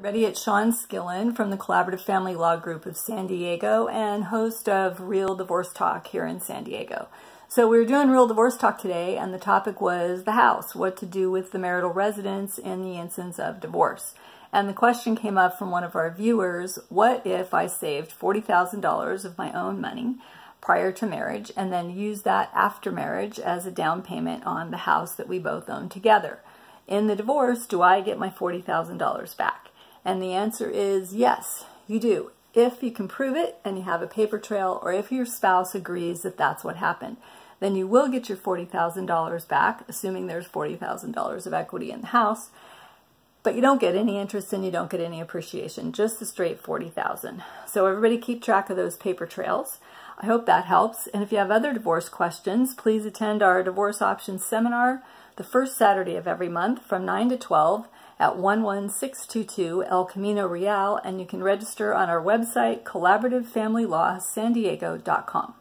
Ready, it's Shawn Skillin from the Collaborative Family Law Group of San Diego and host of Real Divorce Talk here in San Diego. So we were doing Real Divorce Talk today and the topic was the house, what to do with the marital residence in the instance of divorce. And the question came up from one of our viewers, what if I saved $40,000 of my own money prior to marriage and then used that after marriage as a down payment on the house that we both own together? In the divorce, do I get my $40,000 back? And the answer is yes, you do. If you can prove it and you have a paper trail, or if your spouse agrees that that's what happened, then you will get your $40,000 back, assuming there's $40,000 of equity in the house. But you don't get any interest and you don't get any appreciation, just the straight 40,000. So everybody keep track of those paper trails. I hope that helps. And if you have other divorce questions, please attend our divorce options seminar the first Saturday of every month from 9 to 12 at 11622 El Camino Real, and you can register on our website, collaborativefamilylawsandiego.com.